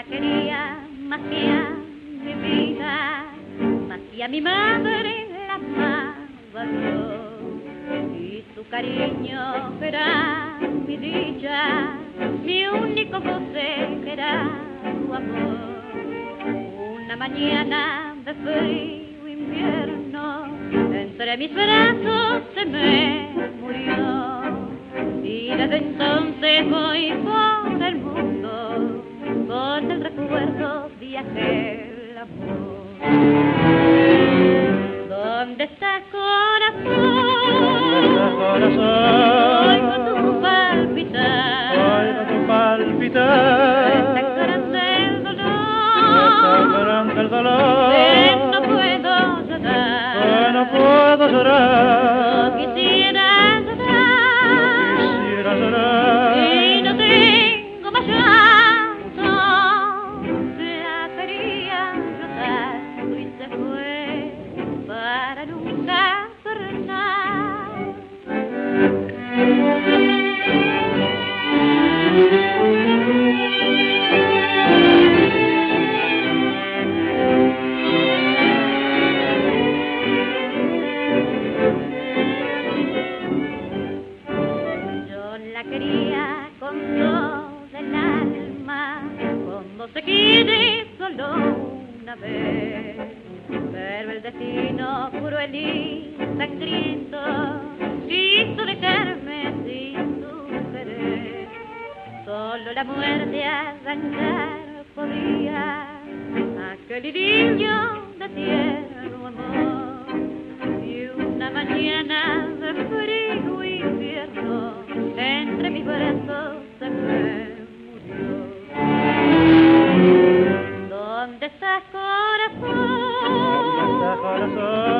la quería más que a mi vida, más que a mi madre la amaba yo. Y su cariño era mi dicha, mi único goce era su amor. Una mañana de frío invierno, entre mis brazos se me murió. Y desde entonces voy por recuerdo de aquel amor. ¿Dónde está corazón? corazón? Oigo tu palpitar. Oigo tu palpitar. Está grande el Está dolor. grande el dolor. Que no puedo llorar. Que no puedo llorar. Se quiere solo una vez. Pero el destino cruel y sangriento quiso dejarme sin su querer. Solo la muerte arrancar podía aquel idilio de tierno amor. Corazón.